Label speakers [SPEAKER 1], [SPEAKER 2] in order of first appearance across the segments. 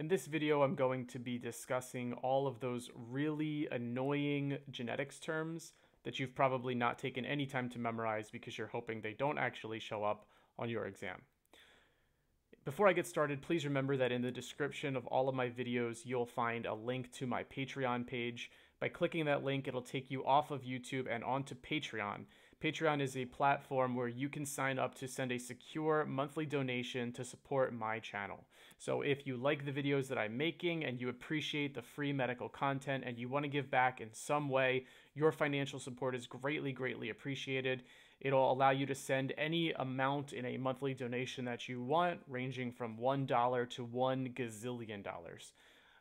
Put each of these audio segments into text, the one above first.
[SPEAKER 1] In this video, I'm going to be discussing all of those really annoying genetics terms that you've probably not taken any time to memorize because you're hoping they don't actually show up on your exam. Before I get started, please remember that in the description of all of my videos, you'll find a link to my Patreon page. By clicking that link, it'll take you off of YouTube and onto Patreon. Patreon is a platform where you can sign up to send a secure monthly donation to support my channel. So if you like the videos that I'm making and you appreciate the free medical content and you want to give back in some way, your financial support is greatly, greatly appreciated. It'll allow you to send any amount in a monthly donation that you want, ranging from $1 to $1 gazillion dollars.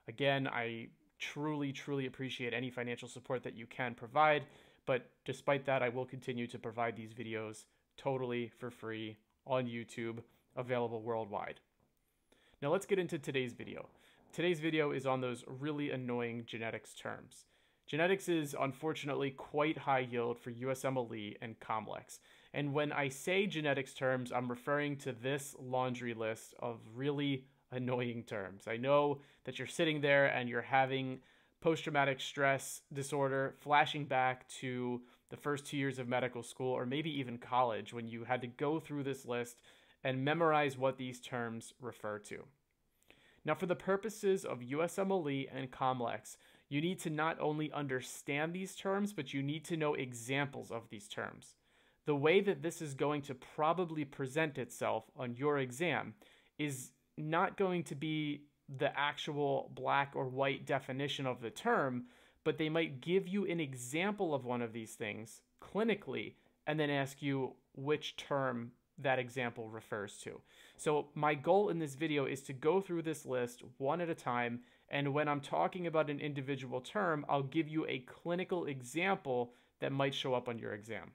[SPEAKER 1] Again, I truly, truly appreciate any financial support that you can provide. But despite that, I will continue to provide these videos totally for free on YouTube, available worldwide. Now let's get into today's video. Today's video is on those really annoying genetics terms. Genetics is unfortunately quite high yield for USMLE and Comlex. And when I say genetics terms, I'm referring to this laundry list of really annoying terms. I know that you're sitting there and you're having post traumatic stress disorder, flashing back to the first two years of medical school or maybe even college when you had to go through this list and memorize what these terms refer to. Now, for the purposes of USMLE and COMLEX, you need to not only understand these terms, but you need to know examples of these terms. The way that this is going to probably present itself on your exam is not going to be the actual black or white definition of the term, but they might give you an example of one of these things clinically and then ask you which term that example refers to. So my goal in this video is to go through this list one at a time and when I'm talking about an individual term, I'll give you a clinical example that might show up on your exam.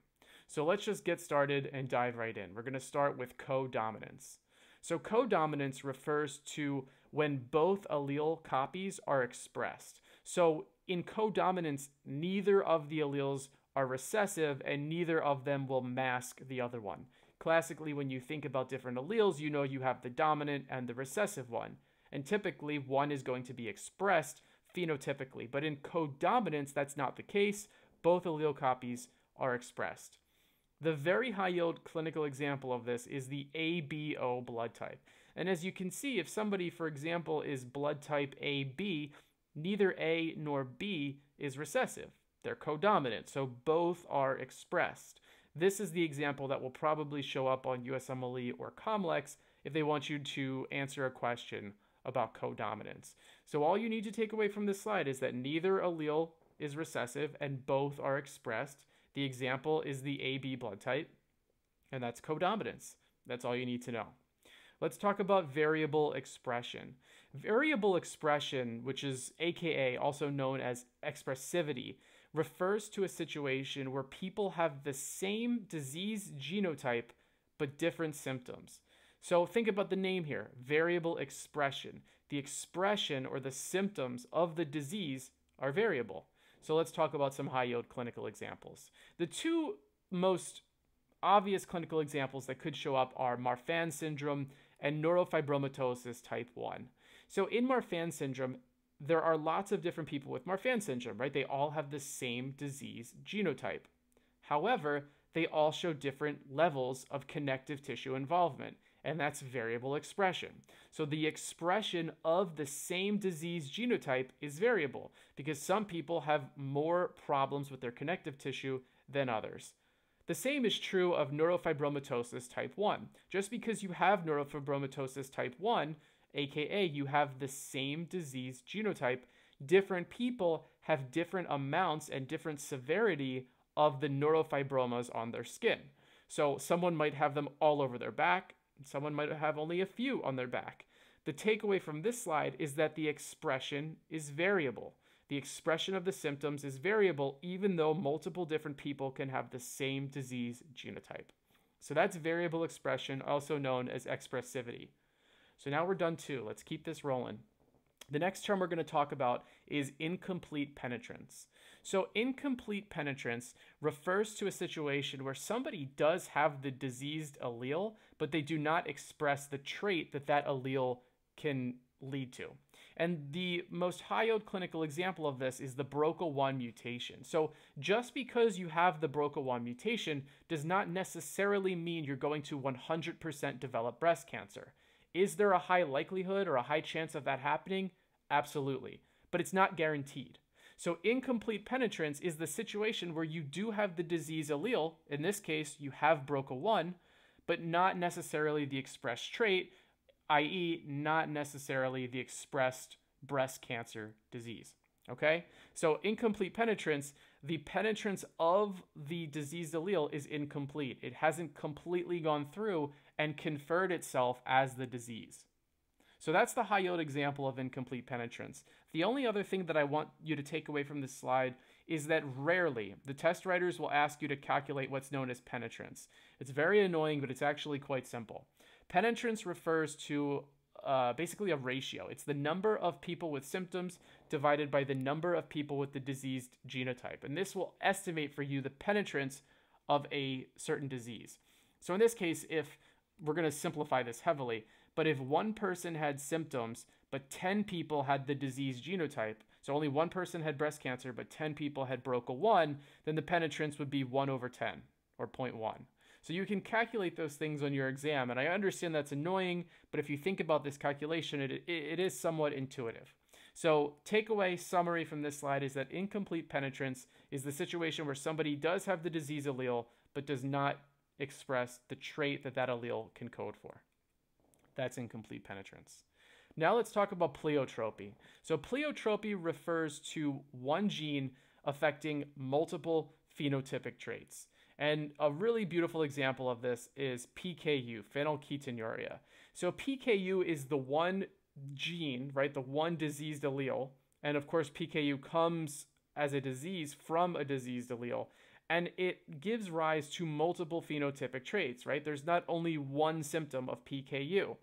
[SPEAKER 1] So let's just get started and dive right in. We're going to start with codominance. So codominance refers to when both allele copies are expressed. So in codominance, neither of the alleles are recessive and neither of them will mask the other one. Classically, when you think about different alleles, you know you have the dominant and the recessive one. And typically, one is going to be expressed phenotypically. But in codominance, that's not the case. Both allele copies are expressed. The very high yield clinical example of this is the ABO blood type. And as you can see, if somebody, for example, is blood type AB, neither A nor B is recessive. They're codominant, so both are expressed. This is the example that will probably show up on USMLE or COMLEX if they want you to answer a question about codominance. So all you need to take away from this slide is that neither allele is recessive and both are expressed. The example is the AB blood type, and that's codominance. That's all you need to know. Let's talk about variable expression. Variable expression, which is AKA also known as expressivity, refers to a situation where people have the same disease genotype but different symptoms. So think about the name here variable expression. The expression or the symptoms of the disease are variable. So let's talk about some high yield clinical examples. The two most obvious clinical examples that could show up are Marfan syndrome and neurofibromatosis type 1. So in Marfan syndrome, there are lots of different people with Marfan syndrome, right? They all have the same disease genotype. However, they all show different levels of connective tissue involvement and that's variable expression. So the expression of the same disease genotype is variable because some people have more problems with their connective tissue than others. The same is true of neurofibromatosis type 1. Just because you have neurofibromatosis type 1, aka you have the same disease genotype, different people have different amounts and different severity of the neurofibromas on their skin. So someone might have them all over their back, Someone might have only a few on their back. The takeaway from this slide is that the expression is variable. The expression of the symptoms is variable even though multiple different people can have the same disease genotype. So that's variable expression, also known as expressivity. So now we're done too. Let's keep this rolling. The next term we're going to talk about is incomplete penetrance. So, incomplete penetrance refers to a situation where somebody does have the diseased allele, but they do not express the trait that that allele can lead to. And the most high yield clinical example of this is the BRCA1 mutation. So, just because you have the BRCA1 mutation does not necessarily mean you're going to 100% develop breast cancer. Is there a high likelihood or a high chance of that happening? Absolutely. But it's not guaranteed. So, incomplete penetrance is the situation where you do have the disease allele. In this case, you have BRCA1, but not necessarily the expressed trait, i.e., not necessarily the expressed breast cancer disease. Okay? So, incomplete penetrance, the penetrance of the diseased allele is incomplete. It hasn't completely gone through and conferred itself as the disease. So that's the high yield example of incomplete penetrance. The only other thing that I want you to take away from this slide is that rarely the test writers will ask you to calculate what's known as penetrance. It's very annoying, but it's actually quite simple. Penetrance refers to uh, basically a ratio. It's the number of people with symptoms divided by the number of people with the diseased genotype. And this will estimate for you the penetrance of a certain disease. So in this case, if we're going to simplify this heavily, but if one person had symptoms, but 10 people had the disease genotype, so only one person had breast cancer, but 10 people had BRCA1, then the penetrance would be 1 over 10, or 0.1. So you can calculate those things on your exam, and I understand that's annoying, but if you think about this calculation, it, it, it is somewhat intuitive. So takeaway summary from this slide is that incomplete penetrance is the situation where somebody does have the disease allele, but does not express the trait that that allele can code for. That's incomplete penetrance. Now let's talk about pleiotropy. So pleiotropy refers to one gene affecting multiple phenotypic traits. And a really beautiful example of this is PKU, phenylketonuria. So PKU is the one gene, right, the one diseased allele. And of course, PKU comes as a disease from a diseased allele. And it gives rise to multiple phenotypic traits, right? There's not only one symptom of PKU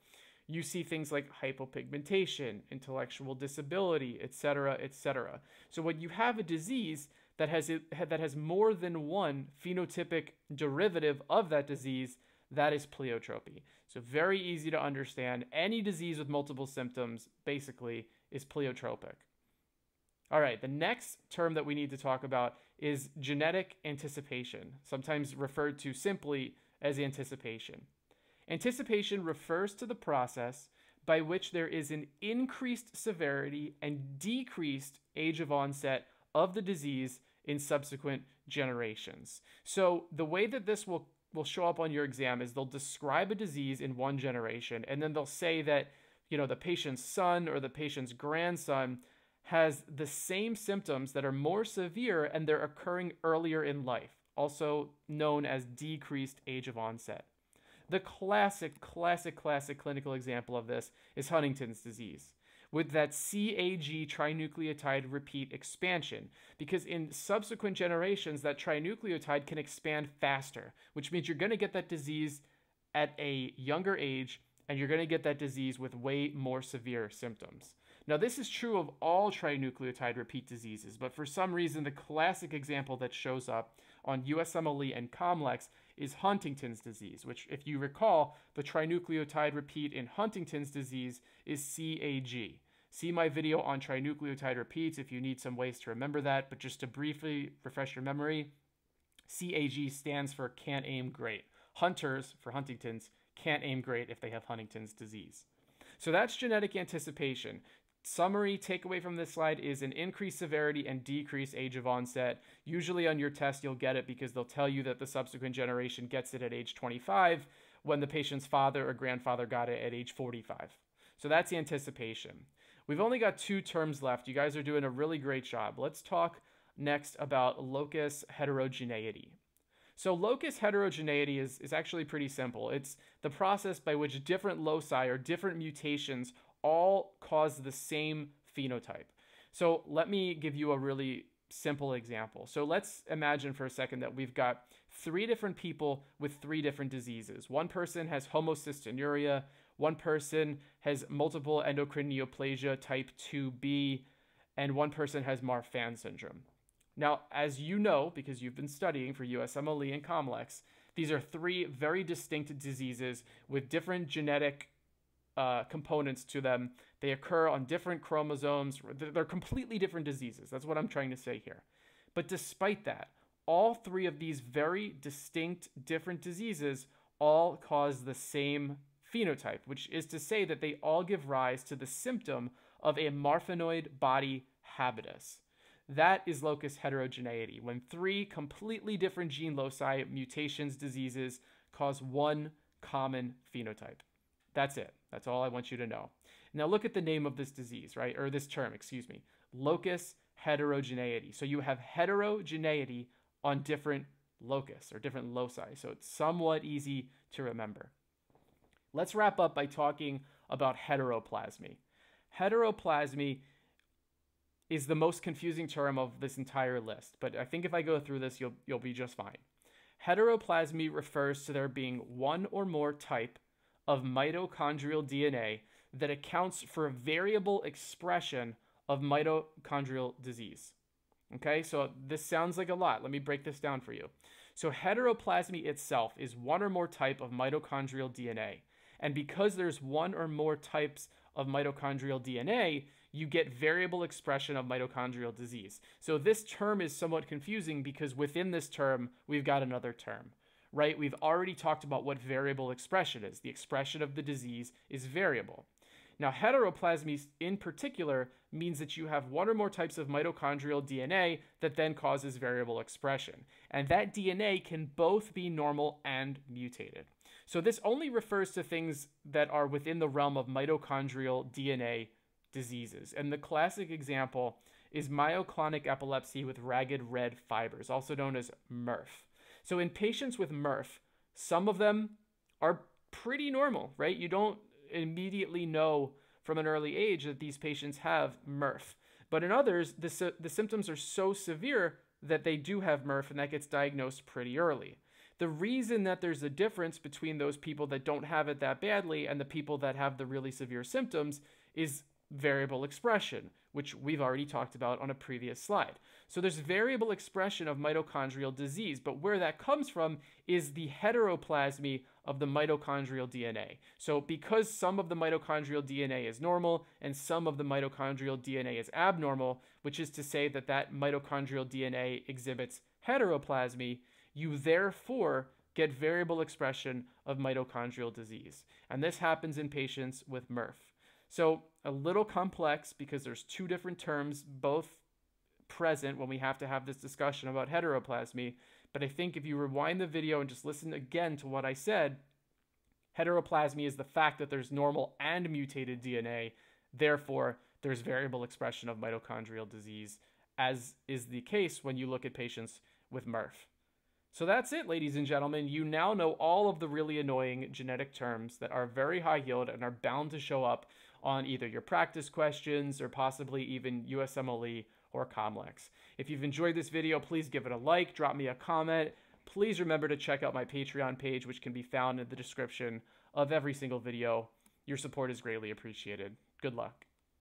[SPEAKER 1] you see things like hypopigmentation, intellectual disability, etc., etc. So when you have a disease that has that has more than one phenotypic derivative of that disease, that is pleiotropy. So very easy to understand. Any disease with multiple symptoms basically is pleiotropic. All right, the next term that we need to talk about is genetic anticipation, sometimes referred to simply as anticipation. Anticipation refers to the process by which there is an increased severity and decreased age of onset of the disease in subsequent generations. So the way that this will will show up on your exam is they'll describe a disease in one generation and then they'll say that you know the patient's son or the patient's grandson has the same symptoms that are more severe and they're occurring earlier in life, also known as decreased age of onset. The classic, classic, classic clinical example of this is Huntington's disease with that CAG trinucleotide repeat expansion, because in subsequent generations, that trinucleotide can expand faster, which means you're going to get that disease at a younger age and you're going to get that disease with way more severe symptoms. Now, this is true of all trinucleotide repeat diseases, but for some reason, the classic example that shows up on USMLE and Comlex is Huntington's disease, which, if you recall, the trinucleotide repeat in Huntington's disease is CAG. See my video on trinucleotide repeats if you need some ways to remember that, but just to briefly refresh your memory, CAG stands for can't aim great. Hunters, for Huntington's, can't aim great if they have Huntington's disease. So that's genetic anticipation. Summary takeaway from this slide is an increased severity and decreased age of onset. Usually on your test, you'll get it because they'll tell you that the subsequent generation gets it at age 25 when the patient's father or grandfather got it at age 45. So that's anticipation. We've only got two terms left. You guys are doing a really great job. Let's talk next about locus heterogeneity. So locus heterogeneity is, is actually pretty simple. It's the process by which different loci or different mutations all cause the same phenotype. So let me give you a really simple example. So let's imagine for a second that we've got three different people with three different diseases. One person has homocystinuria, one person has multiple endocrine neoplasia type 2B, and one person has Marfan syndrome. Now, as you know, because you've been studying for USMLE and Comlex, these are three very distinct diseases with different genetic uh, components to them. They occur on different chromosomes. They're completely different diseases. That's what I'm trying to say here. But despite that, all three of these very distinct, different diseases all cause the same phenotype, which is to say that they all give rise to the symptom of a marfanoid body habitus. That is locus heterogeneity, when three completely different gene loci, mutations, diseases cause one common phenotype. That's it. That's all I want you to know. Now look at the name of this disease, right? Or this term, excuse me. Locus heterogeneity. So you have heterogeneity on different locus or different loci. So it's somewhat easy to remember. Let's wrap up by talking about heteroplasmy. Heteroplasmy is the most confusing term of this entire list, but I think if I go through this, you'll, you'll be just fine. Heteroplasmy refers to there being one or more type of mitochondrial DNA that accounts for a variable expression of mitochondrial disease. Okay, so this sounds like a lot. Let me break this down for you. So, heteroplasmy itself is one or more type of mitochondrial DNA. And because there's one or more types of mitochondrial DNA, you get variable expression of mitochondrial disease. So this term is somewhat confusing because within this term, we've got another term, right? We've already talked about what variable expression is. The expression of the disease is variable. Now, heteroplasmy in particular means that you have one or more types of mitochondrial DNA that then causes variable expression. And that DNA can both be normal and mutated. So this only refers to things that are within the realm of mitochondrial DNA diseases. And the classic example is myoclonic epilepsy with ragged red fibers, also known as MERRF. So in patients with MERRF, some of them are pretty normal, right? You don't immediately know from an early age that these patients have MERRF. But in others, the, the symptoms are so severe that they do have MERRF and that gets diagnosed pretty early. The reason that there's a difference between those people that don't have it that badly and the people that have the really severe symptoms is variable expression, which we've already talked about on a previous slide. So there's variable expression of mitochondrial disease, but where that comes from is the heteroplasmy of the mitochondrial DNA. So because some of the mitochondrial DNA is normal and some of the mitochondrial DNA is abnormal, which is to say that that mitochondrial DNA exhibits heteroplasmy, you therefore get variable expression of mitochondrial disease. And this happens in patients with MERRF. So a little complex because there's two different terms, both present when we have to have this discussion about heteroplasmy. But I think if you rewind the video and just listen again to what I said, heteroplasmy is the fact that there's normal and mutated DNA. Therefore, there's variable expression of mitochondrial disease, as is the case when you look at patients with MERRF. So that's it, ladies and gentlemen. You now know all of the really annoying genetic terms that are very high yield and are bound to show up on either your practice questions or possibly even USMLE or Comlex. If you've enjoyed this video, please give it a like, drop me a comment. Please remember to check out my Patreon page, which can be found in the description of every single video. Your support is greatly appreciated. Good luck.